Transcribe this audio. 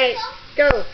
Alright, go.